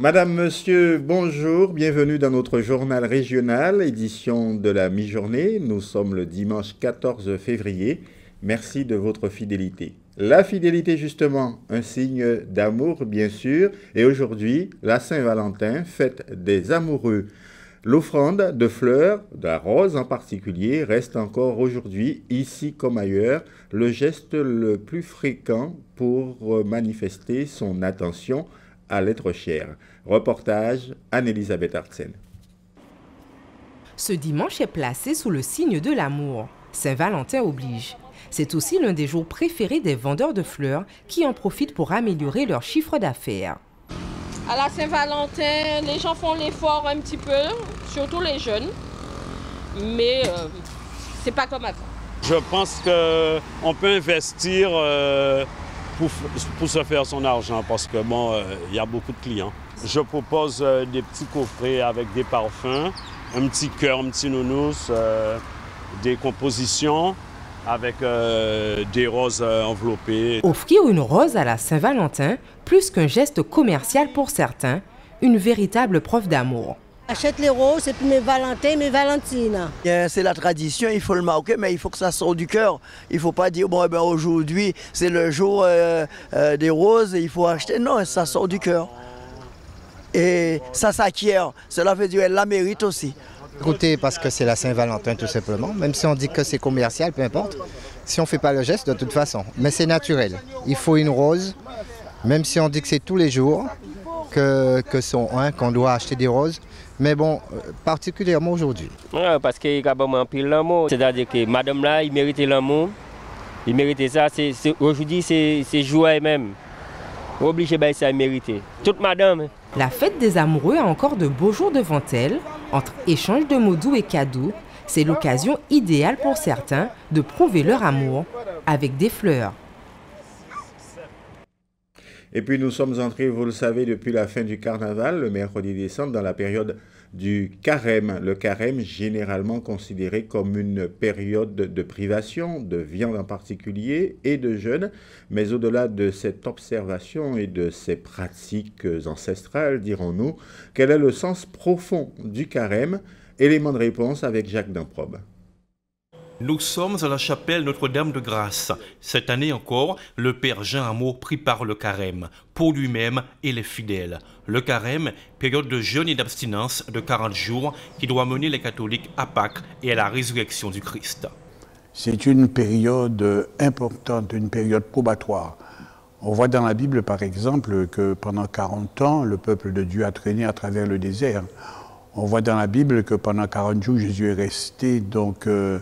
Madame, Monsieur, bonjour, bienvenue dans notre journal régional, édition de la mi-journée. Nous sommes le dimanche 14 février. Merci de votre fidélité. La fidélité, justement, un signe d'amour, bien sûr. Et aujourd'hui, la Saint-Valentin, fête des amoureux. L'offrande de fleurs, de la rose en particulier, reste encore aujourd'hui, ici comme ailleurs, le geste le plus fréquent pour manifester son attention à l'être cher. Reportage Anne-Elisabeth Artsen. Ce dimanche est placé sous le signe de l'amour. Saint-Valentin oblige. C'est aussi l'un des jours préférés des vendeurs de fleurs qui en profitent pour améliorer leur chiffre d'affaires. À la Saint-Valentin, les gens font l'effort un petit peu, surtout les jeunes, mais euh, c'est pas comme avant. Je pense qu'on peut investir euh, pour, se faire son argent parce que bon, euh, il y a beaucoup de clients. Je propose euh, des petits coffrets avec des parfums, un petit cœur, un petit nounous, euh, des compositions avec des roses enveloppées. Offrir une rose à la Saint-Valentin, plus qu'un geste commercial pour certains, une véritable preuve d'amour. Achète les roses et puis mes Valentins, mes Valentines. C'est la tradition, il faut le marquer, mais il faut que ça sorte du cœur. Il ne faut pas dire, bon, eh ben, aujourd'hui, c'est le jour euh, euh, des roses et il faut acheter. Non, ça sort du cœur. Et ça s'acquiert. Cela veut dire qu'elle la mérite aussi. Écoutez, parce que c'est la Saint-Valentin tout simplement. Même si on dit que c'est commercial, peu importe. Si on ne fait pas le geste, de toute façon. Mais c'est naturel. Il faut une rose, même si on dit que c'est tous les jours que, que sont, hein, qu'on doit acheter des roses. Mais bon, euh, particulièrement aujourd'hui. parce qu'il y a vraiment pile l'amour. C'est-à-dire que madame là, il méritait l'amour. Il méritait ça. Aujourd'hui, c'est joie même. Obligé, ben, ça mérité. Toute madame. La fête des amoureux a encore de beaux jours devant elle. Entre échange de mots doux et cadeaux, c'est l'occasion idéale pour certains de prouver leur amour avec des fleurs. Et puis nous sommes entrés, vous le savez, depuis la fin du carnaval, le mercredi décembre, dans la période du carême. Le carême, généralement considéré comme une période de privation, de viande en particulier, et de jeûne. Mais au-delà de cette observation et de ces pratiques ancestrales, dirons-nous, quel est le sens profond du carême? Élément de réponse avec Jacques Damprobe. Nous sommes à la chapelle Notre-Dame de Grâce. Cette année encore, le Père Jean Amour par le carême, pour lui-même et les fidèles. Le carême, période de jeûne et d'abstinence de 40 jours qui doit mener les catholiques à Pâques et à la résurrection du Christ. C'est une période importante, une période probatoire. On voit dans la Bible, par exemple, que pendant 40 ans, le peuple de Dieu a traîné à travers le désert. On voit dans la Bible que pendant 40 jours, Jésus est resté donc euh,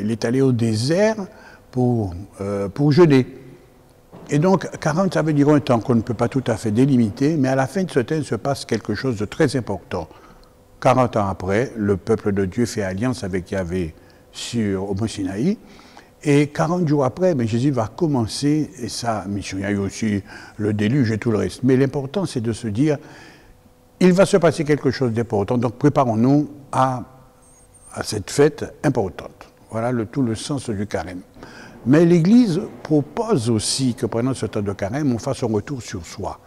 il est allé au désert pour, euh, jeûner. Et donc, 40, ça veut dire un temps qu'on ne peut pas tout à fait délimiter, mais à la fin de ce temps, il se passe quelque chose de très important. 40 ans après, le peuple de Dieu fait alliance avec Yahvé sur au Sinaï. Et 40 jours après, mais Jésus va commencer sa mission. Il y a eu aussi le déluge et tout le reste. Mais l'important, c'est de se dire, il va se passer quelque chose d'important, donc préparons-nous à cette fête importante. Voilà le, tout le sens du carême. Mais l'Église propose aussi que pendant ce temps de carême, on fasse un retour sur soi.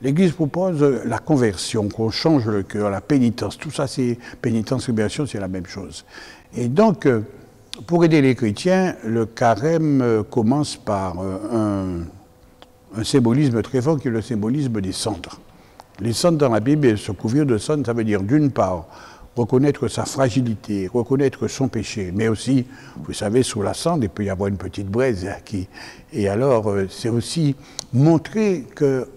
L'Église propose la conversion, qu'on change le cœur, la pénitence. Tout ça, c'est pénitence, libération, c'est la même chose. Et donc, euh, pour aider les chrétiens, le carême euh, commence par euh, un, un symbolisme très fort qui est le symbolisme des cendres. Les cendres dans la Bible, se couvrir de cendres, ça veut dire d'une part reconnaître sa fragilité, reconnaître son péché, mais aussi, vous savez, sous la cendre, il peut y avoir une petite braise qui. Et alors, euh, c'est aussi montrer que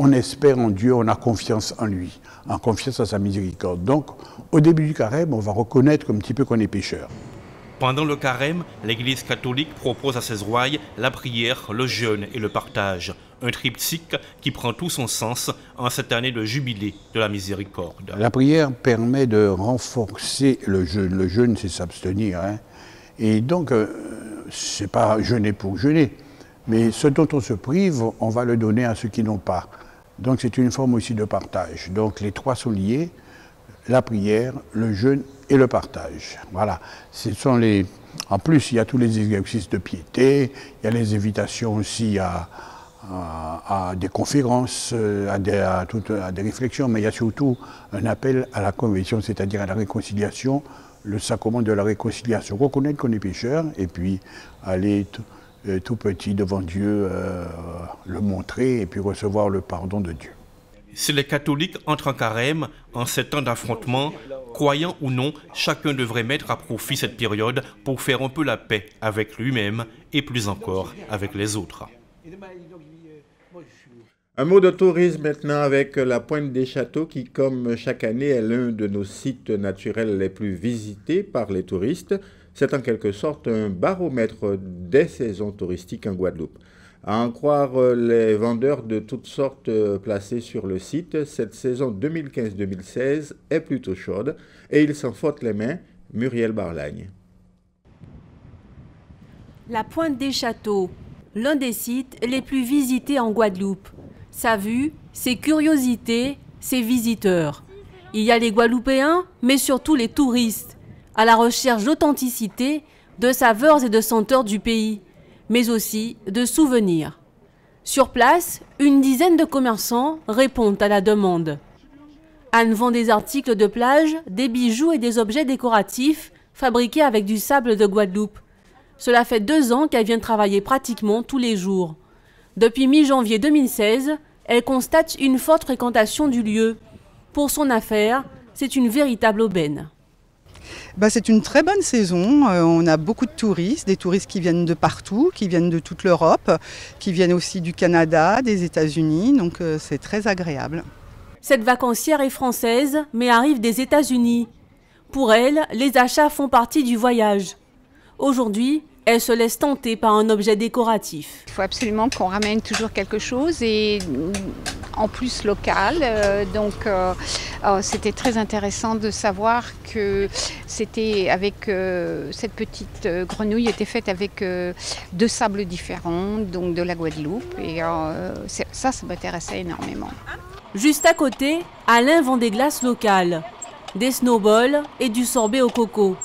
on espère en Dieu, on a confiance en lui, en confiance en sa miséricorde. Donc, au début du carême, on va reconnaître un petit peu qu'on est pécheur. Pendant le carême, l'Église catholique propose à ses ouailles la prière, le jeûne et le partage. Un triptyque qui prend tout son sens en cette année de jubilé de la miséricorde. La prière permet de renforcer le jeûne. Le jeûne, c'est s'abstenir. Hein. Et donc, euh, c'est pas jeûner pour jeûner. Mais ce dont on se prive, on va le donner à ceux qui n'ont pas. Donc, c'est une forme aussi de partage. Donc, les trois sont liés la prière, le jeûne et le partage. Voilà. En plus, il y a tous les exercices de piété, il y a les invitations aussi à, des conférences, euh, à des, réflexions, mais il y a surtout un appel à la conversion, c'est-à-dire à la réconciliation, le sacrement de la réconciliation, reconnaître qu'on est pécheur et puis aller euh, tout petit devant Dieu, euh, le montrer et puis recevoir le pardon de Dieu. Si les catholiques entrent en carême, en ces temps d'affrontement, croyant ou non, chacun devrait mettre à profit cette période pour faire un peu la paix avec lui-même et plus encore avec les autres. Un mot de tourisme maintenant avec la Pointe des Châteaux qui, comme chaque année, est l'un de nos sites naturels les plus visités par les touristes. C'est en quelque sorte un baromètre des saisons touristiques en Guadeloupe. À en croire les vendeurs de toutes sortes placés sur le site, cette saison 2015-2016 est plutôt chaude et ils s'en frottent les mains. Muriel Barlagne. La Pointe des Châteaux, l'un des sites les plus visités en Guadeloupe sa vue, ses curiosités, ses visiteurs. Il y a les Guadeloupéens, mais surtout les touristes, à la recherche d'authenticité, de saveurs et de senteurs du pays, mais aussi de souvenirs. Sur place, une dizaine de commerçants répondent à la demande. Anne vend des articles de plage, des bijoux et des objets décoratifs fabriqués avec du sable de Guadeloupe. Cela fait deux ans qu'elle vient travailler pratiquement tous les jours. Depuis mi-janvier 2016, elle constate une forte fréquentation du lieu. Pour son affaire, c'est une véritable aubaine. Bah, c'est une très bonne saison. Euh, on a beaucoup de touristes, des touristes qui viennent de partout, qui viennent de toute l'Europe, qui viennent aussi du Canada, des États-Unis. Donc euh, c'est très agréable. Cette vacancière est française, mais arrive des États-Unis. Pour elle, les achats font partie du voyage. Aujourd'hui, elle se laisse tenter par un objet décoratif. Il faut absolument qu'on ramène toujours quelque chose et en plus local. Euh, donc euh, oh, c'était très intéressant de savoir que c'était avec euh, cette petite grenouille était faite avec deux sables différents, donc de la Guadeloupe. Et ça, ça m'intéressait énormément. Juste à côté, Alain vend des glaces locales, des snowballs et du sorbet au coco.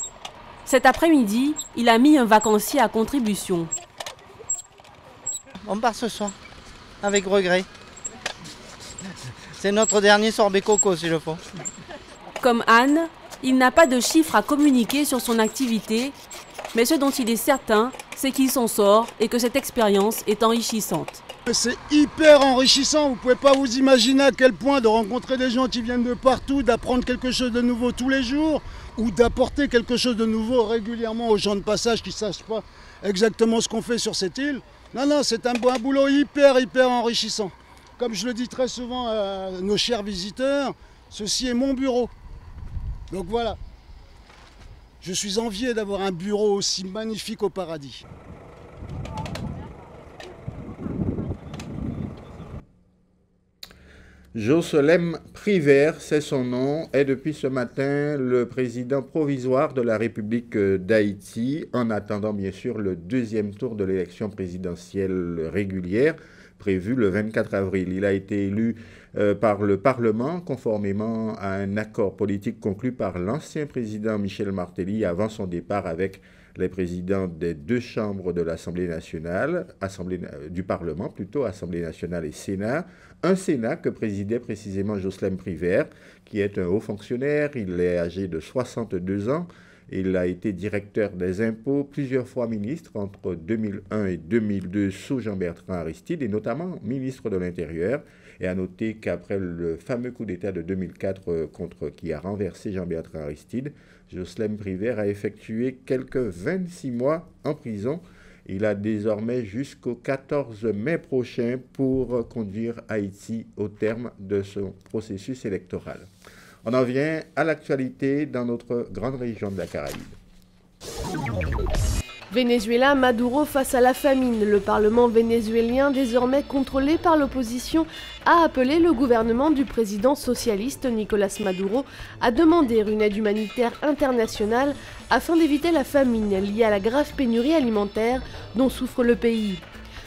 Cet après-midi, il a mis un vacancier à contribution. On part ce soir, avec regret. C'est notre dernier sorbet coco, si je faut. Comme Anne, il n'a pas de chiffres à communiquer sur son activité, mais ce dont il est certain, c'est qu'il s'en sort et que cette expérience est enrichissante. C'est hyper enrichissant, vous ne pouvez pas vous imaginer à quel point de rencontrer des gens qui viennent de partout, d'apprendre quelque chose de nouveau tous les jours, ou d'apporter quelque chose de nouveau régulièrement aux gens de passage qui ne savent pas exactement ce qu'on fait sur cette île. Non, non, c'est un, un boulot hyper, hyper enrichissant. Comme je le dis très souvent à nos chers visiteurs, ceci est mon bureau. Donc voilà, je suis envié d'avoir un bureau aussi magnifique au paradis. Jocelyn Privert, c'est son nom, est depuis ce matin le président provisoire de la République d'Haïti, en attendant bien sûr le deuxième tour de l'élection présidentielle régulière prévu le 24 avril. Il a été élu euh, par le Parlement conformément à un accord politique conclu par l'ancien président Michel Martelly avant son départ avec les présidents des deux chambres de l'Assemblée nationale, Assemblée, du Parlement plutôt, Assemblée nationale et Sénat, un Sénat que présidait précisément Jocelyn Privert, qui est un haut fonctionnaire, il est âgé de 62 ans, il a été directeur des impôts, plusieurs fois ministre entre 2001 et 2002 sous Jean-Bertrand Aristide et notamment ministre de l'Intérieur. Et à noter qu'après le fameux coup d'État de 2004 euh, contre, qui a renversé Jean-Bertrand Aristide, Jocelyn Privert a effectué quelques 26 mois en prison. Il a désormais jusqu'au 14 mai prochain pour conduire Haïti au terme de son processus électoral. On en vient à l'actualité dans notre grande région de la Caraïbe. Venezuela, Maduro face à la famine. Le Parlement vénézuélien, désormais contrôlé par l'opposition, a appelé le gouvernement du président socialiste Nicolas Maduro à demander une aide humanitaire internationale afin d'éviter la famine liée à la grave pénurie alimentaire dont souffre le pays.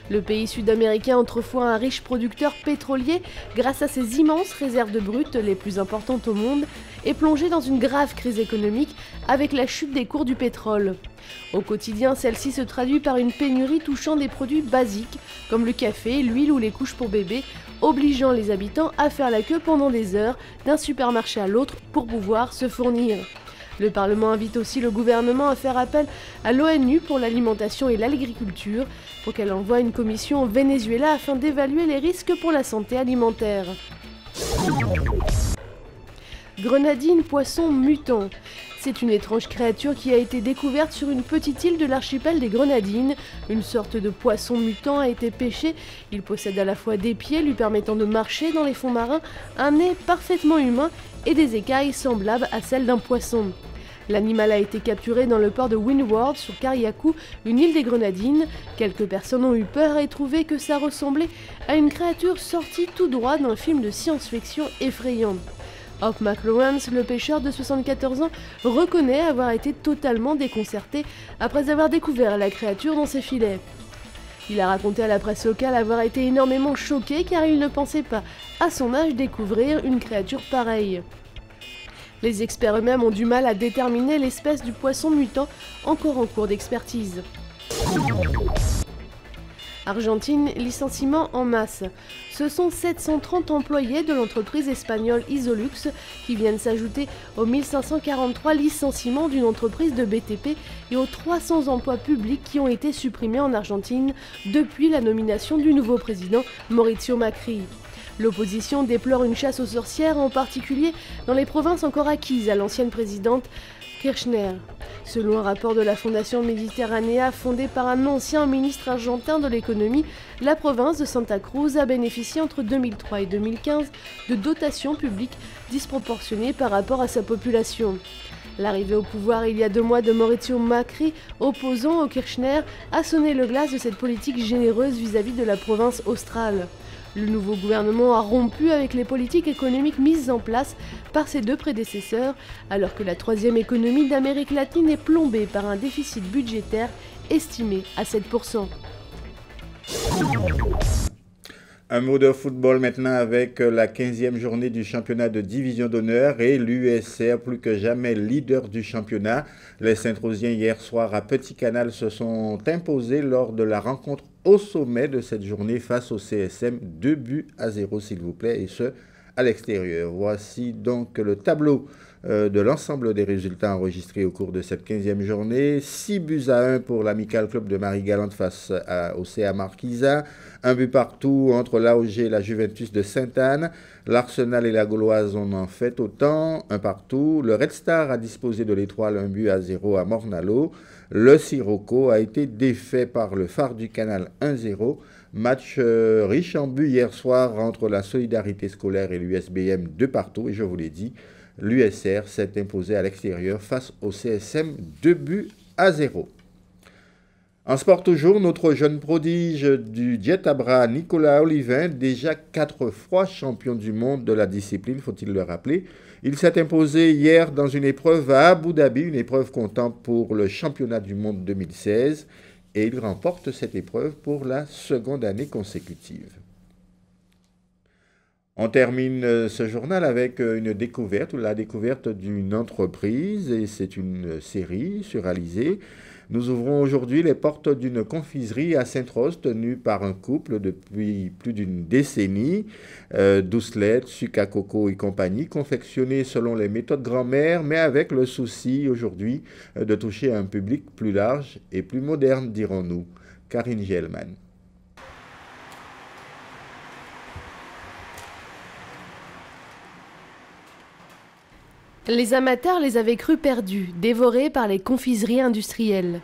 Le pays sud-américain, autrefois un riche producteur pétrolier, grâce à ses immenses réserves de brut, les plus importantes au monde, est plongé dans une grave crise économique avec la chute des cours du pétrole. Au quotidien, celle-ci se traduit par une pénurie touchant des produits basiques comme le café, l'huile ou les couches pour bébés, obligeant les habitants à faire la queue pendant des heures d'un supermarché à l'autre pour pouvoir se fournir. Le Parlement invite aussi le gouvernement à faire appel à l'ONU pour l'alimentation et l'agriculture pour qu'elle envoie une commission au Venezuela afin d'évaluer les risques pour la santé alimentaire. Grenadine poisson mutant. C'est une étrange créature qui a été découverte sur une petite île de l'archipel des Grenadines. Une sorte de poisson mutant a été pêché. Il possède à la fois des pieds lui permettant de marcher dans les fonds marins, un nez parfaitement humain et des écailles semblables à celles d'un poisson. L'animal a été capturé dans le port de Windward sur Kariakou, une île des Grenadines. Quelques personnes ont eu peur et trouvé que ça ressemblait à une créature sortie tout droit d'un film de science-fiction effrayant. Hoff McLawrence, le pêcheur de 74 ans, reconnaît avoir été totalement déconcerté après avoir découvert la créature dans ses filets. Il a raconté à la presse locale avoir été énormément choqué car il ne pensait pas, à son âge, découvrir une créature pareille. Les experts eux-mêmes ont du mal à déterminer l'espèce du poisson mutant encore en cours d'expertise. Argentine, licenciement en masse. Ce sont 730 employés de l'entreprise espagnole Isolux qui viennent s'ajouter aux 1543 licenciements d'une entreprise de BTP et aux 300 emplois publics qui ont été supprimés en Argentine depuis la nomination du nouveau président Mauricio Macri. L'opposition déplore une chasse aux sorcières, en particulier dans les provinces encore acquises à l'ancienne présidente Kirchner. Selon un rapport de la Fondation Méditerranea fondé par un ancien ministre argentin de l'économie, la province de Santa Cruz a bénéficié entre 2003 et 2015 de dotations publiques disproportionnées par rapport à sa population. L'arrivée au pouvoir il y a deux mois de Maurizio Macri, opposant au Kirchner, a sonné le glace de cette politique généreuse vis-à-vis -vis de la province australe. Le nouveau gouvernement a rompu avec les politiques économiques mises en place par ses deux prédécesseurs, alors que la troisième économie d'Amérique latine est plombée par un déficit budgétaire estimé à 7%. Un mot de football maintenant avec la 15e journée du championnat de division d'honneur et l'USR plus que jamais leader du championnat. Les Saint-Rosiens hier soir à Petit Canal se sont imposés lors de la rencontre au sommet de cette journée face au CSM. Deux buts à zéro s'il vous plaît et ce à l'extérieur. Voici donc le tableau euh, de l'ensemble des résultats enregistrés au cours de cette 15e journée. 6 buts à 1 pour l'Amical Club de Marie-Galante face au CA Marquisa. Un but partout entre l'AOG et la Juventus de Sainte-Anne. L'Arsenal et la Gauloise en ont fait autant, un partout. Le Red Star a disposé de l'étoile, un but à 0 à Mornalo. Le Sirocco a été défait par le phare du canal 1-0. Match euh, riche en buts hier soir entre la solidarité scolaire et l'USBM de partout. Et je vous l'ai dit, l'USR s'est imposé à l'extérieur face au CSM 2 buts à 0. En sport toujours, notre jeune prodige du jet bras, Nicolas Olivin, déjà quatre fois champion du monde de la discipline, faut-il le rappeler. Il s'est imposé hier dans une épreuve à Abu Dhabi, une épreuve comptant pour le championnat du monde 2016, et il remporte cette épreuve pour la seconde année consécutive. On termine euh, ce journal avec euh, une découverte, ou la découverte d'une entreprise, et c'est une série sur. Nous ouvrons aujourd'hui les portes d'une confiserie à Sainte-Rose tenue par un couple depuis plus d'une décennie. Euh, Doucelette, sucre à coco et compagnie, confectionnés selon les méthodes grand-mère, mais avec le souci aujourd'hui de toucher un public plus large et plus moderne, dirons-nous. Karine Gelman. Les amateurs les avaient crus perdus, dévorés par les confiseries industrielles.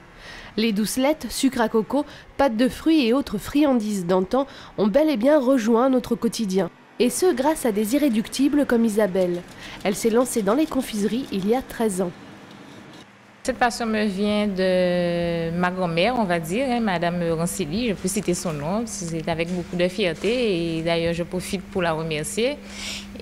Les doucelettes, sucre à coco, pâtes de fruits et autres friandises d'antan ont bel et bien rejoint notre quotidien. Et ce, grâce à des irréductibles comme Isabelle. Elle s'est lancée dans les confiseries il y a 13 ans. Cette passion me vient de ma grand-mère, on va dire, hein, Madame Ranceli, je peux citer son nom, c'est avec beaucoup de fierté et d'ailleurs je profite pour la remercier.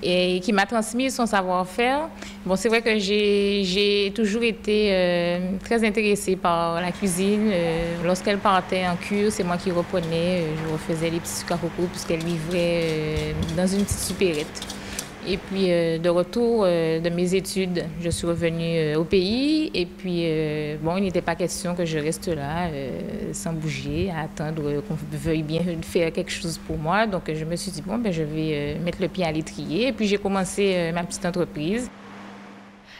et qui m'a transmis son savoir-faire. Bon, c'est vrai que j'ai toujours été euh, très intéressée par la cuisine. Euh, lorsqu'elle partait en cure, c'est moi qui reprenais. je refaisais les petits sucres puisqu'elle vivrait dans une petite supérette. Et puis euh, de retour euh, de mes études, je suis revenue euh, au pays. Et puis, bon, il n'était pas question que je reste là sans bouger, à attendre qu'on veuille bien faire quelque chose pour moi. Donc je me suis dit, bon, ben, je vais mettre le pied à l'étrier. Et puis j'ai commencé ma petite entreprise.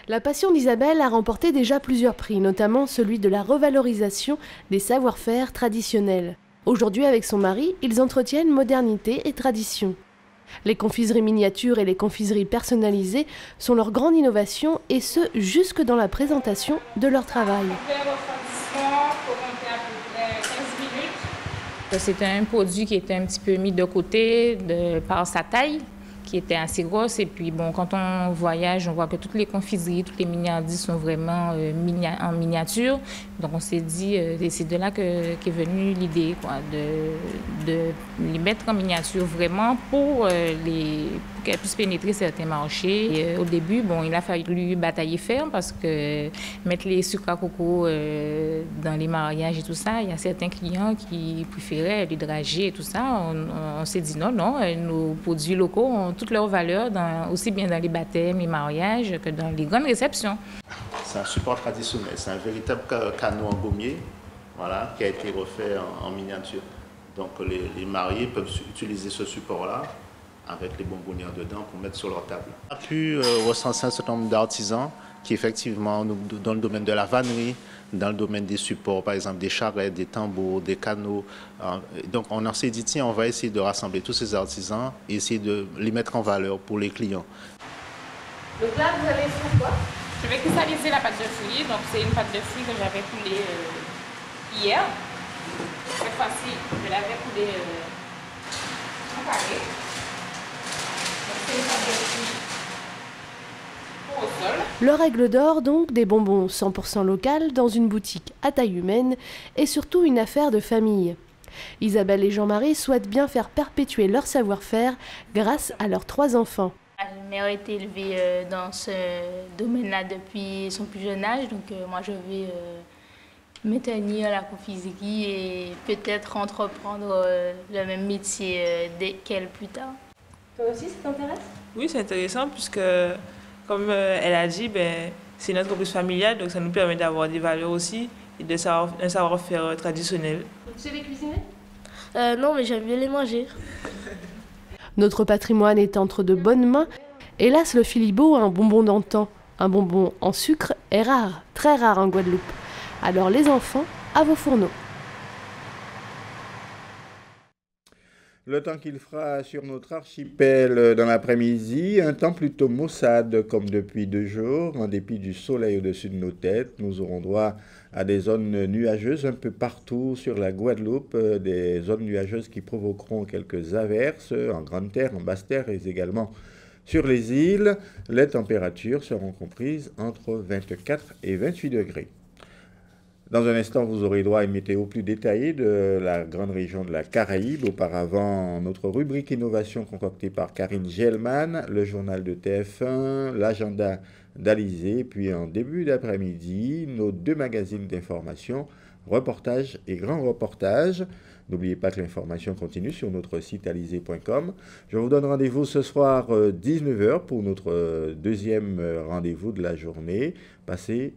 La passion d'Isabelle a remporté déjà plusieurs prix, notamment celui de la revalorisation des savoir-faire traditionnels. Aujourd'hui, avec son mari, ils entretiennent modernité et tradition. Les confiseries miniatures et les confiseries personnalisées sont leur grande innovation et ce jusque dans la présentation de leur travail. C'était un produit qui était un petit peu mis de côté par sa taille qui était assez grosse. Et puis, bon, quand on voyage, on voit que toutes les confiseries, toutes les miniardises sont vraiment euh, en miniature. Donc, on s'est dit, euh, c'est de là que, qu'est venue l'idée, de, de les mettre en miniature vraiment pour euh, les qu'elle puisse pénétrer certains marchés. au début, bon, il a fallu batailler ferme parce que mettre les sucres à coco dans les mariages et tout ça, il y a certains clients qui préféraient l'hydrager et tout ça. On, s'est dit non, non, nos produits locaux ont toutes leurs valeurs, aussi bien dans les baptêmes, les mariages, que dans les grandes réceptions. C'est un support traditionnel, c'est un véritable canot en gommier voilà, qui a été refait en, miniature. Donc les, mariés peuvent utiliser ce support-là avec les bonbonnières dedans pour mettre sur leur table. On a pu euh, recenser un certain nombre d'artisans qui effectivement, dans le domaine de la vannerie, dans le domaine des supports, par exemple des charrettes, des tambours, des canaux. Euh, donc on s'est dit, tiens, on va essayer de rassembler tous ces artisans et essayer de les mettre en valeur pour les clients. Donc là, vous allez faire quoi? Je vais cristalliser la pâte de fruits. Donc c'est une pâte de fruits que j'avais coulée euh, hier. Cette fois-ci, je l'avais coulée euh, en carré. Donc c'est une pâte de fruits le règle d'or, donc, des bonbons 100% local dans une boutique à taille humaine, est surtout une affaire de famille. Isabelle et Jean-Marie souhaitent bien faire perpétuer leur savoir-faire grâce à leurs trois enfants. Ma mère a été élevée euh, dans ce domaine-là depuis son plus jeune âge, donc euh, moi je vais euh, maintenir la confiserie et peut-être entreprendre le même métier dès qu'elle plus tard. Toi aussi, ça t'intéresse? Oui, c'est intéressant puisque comme euh, elle a dit, ben, c'est notre entreprise familiale, donc ça nous permet d'avoir des valeurs aussi et de savoir, un savoir-faire euh, traditionnel. Tu sais les cuisiner? Euh, Non, mais j'aime bien les manger. Notre patrimoine est entre de bonnes mains. Hélas, le filibo, un bonbon d'antan, un bonbon en sucre, est rare, très rare en Guadeloupe. Alors les enfants, à vos fourneaux. Le temps qu'il fera sur notre archipel dans l'après-midi, un temps plutôt maussade comme depuis deux jours. En dépit du soleil au-dessus de nos têtes, nous aurons droit à des zones nuageuses un peu partout sur la Guadeloupe, euh, des zones nuageuses qui provoqueront quelques averses en grande terre, en basse terre et également sur les îles. Les températures seront comprises entre 24 et 28 degrés. Dans un instant, vous aurez droit à une météo plus détaillée de la grande région de la Caraïbe. Auparavant, notre rubrique innovation concoctée par Karine Gelman, le journal de TF1, l'agenda d'Alizé, puis en début d'après-midi, nos deux magazines d'information, reportage et grand reportage. N'oubliez pas que l'information continue sur notre site alizé.com. Je vous donne rendez-vous ce soir 19h euh, pour notre euh, deuxième euh, rendez-vous de la journée. Passez